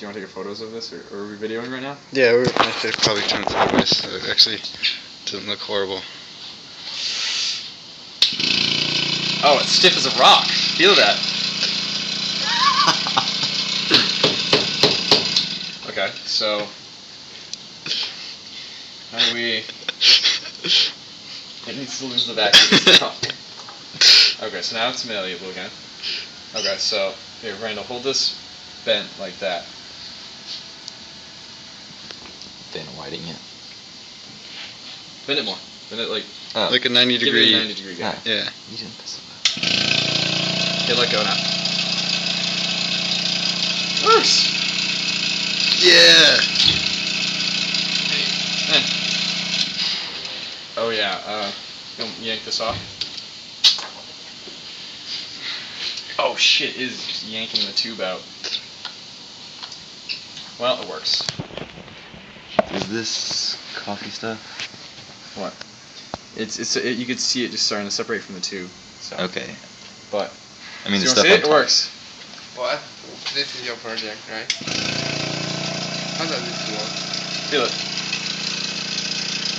you want to take photos of this, or, or are we videoing right now? Yeah, we're probably turn it sideways so it actually doesn't look horrible. Oh, it's stiff as a rock. Feel that. okay, so how do we? It needs to lose the vacuum. okay, so now it's malleable again. Okay, so here, Randall, hold this bent like that. Then whiting it. Bend it more. Bend it like Oh. like a 90 give degree. it a 90 degree gap. Ah. Yeah. You didn't piss it Okay, let go now. Worse. Yeah. Oh yeah, uh, you'll yank this off. Oh shit, it is yanking the tube out. Well, it works. Is this coffee stuff? What? It's it's it, you could see it just starting to separate from the tube. So. Okay. But I mean, so the stuff wanna see it? It works. What? This is your project, right? How does this work? Feel it.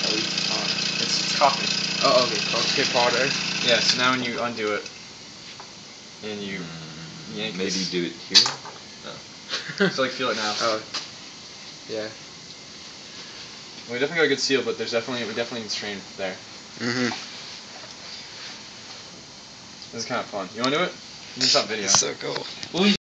Oh, it's on. It's, it's coffee. Oh, okay. Coffee powder. Yeah. So now when you undo it, and you Mm, yank Maybe this- do it here. so like feel it now. Oh. Yeah. We definitely got a good seal, but there's definitely we definitely can strain there. Mm-hmm. This is kind of fun. You want to do it? You can stop video. It's so cool. Well,